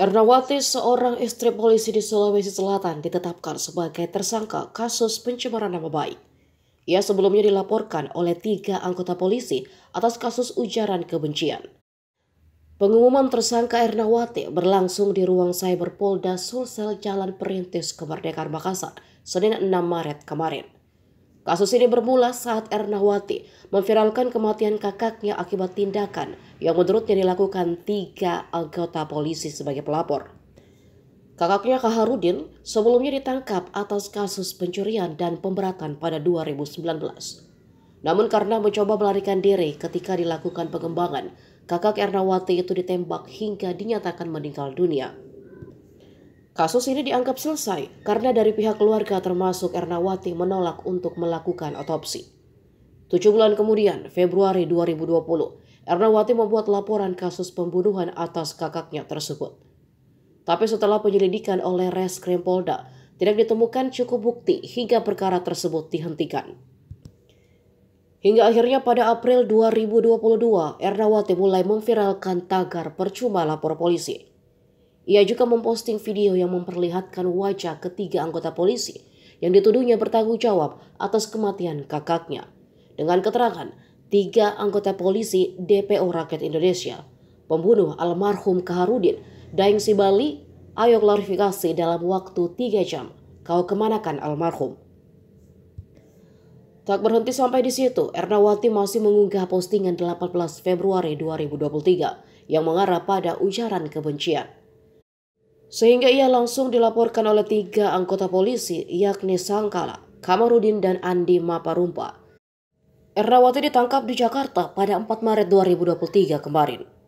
Ernawati, seorang istri polisi di Sulawesi Selatan, ditetapkan sebagai tersangka kasus pencemaran nama baik. Ia sebelumnya dilaporkan oleh tiga anggota polisi atas kasus ujaran kebencian. Pengumuman tersangka Ernawati berlangsung di ruang cyber Polda Sulsel Jalan Perintis Kemerdekaan Makassar, Senin 6 Maret kemarin. Kasus ini bermula saat Ernawati memviralkan kematian kakaknya akibat tindakan yang menurutnya dilakukan tiga anggota polisi sebagai pelapor. Kakaknya Kaharudin sebelumnya ditangkap atas kasus pencurian dan pemberatan pada 2019. Namun karena mencoba melarikan diri ketika dilakukan pengembangan, kakak Ernawati itu ditembak hingga dinyatakan meninggal dunia. Kasus ini dianggap selesai karena dari pihak keluarga termasuk Ernawati menolak untuk melakukan otopsi. Tujuh bulan kemudian, Februari 2020, Ernawati membuat laporan kasus pembunuhan atas kakaknya tersebut. Tapi setelah penyelidikan oleh Reskrim Polda, tidak ditemukan cukup bukti hingga perkara tersebut dihentikan. Hingga akhirnya pada April 2022, Ernawati mulai memviralkan tagar percuma lapor polisi. Ia juga memposting video yang memperlihatkan wajah ketiga anggota polisi yang dituduhnya bertanggung jawab atas kematian kakaknya. Dengan keterangan, tiga anggota polisi DPO Rakyat Indonesia, pembunuh almarhum Kaharudin, Daeng Sibali, ayo klarifikasi dalam waktu tiga jam, kau kemanakan almarhum? Tak berhenti sampai di situ, Ernawati masih mengunggah postingan 18 Februari 2023 yang mengarah pada ujaran kebencian. Sehingga ia langsung dilaporkan oleh tiga anggota polisi yakni Sangkala, Kamarudin, dan Andi Maparumpa. Ernawati ditangkap di Jakarta pada 4 Maret 2023 kemarin.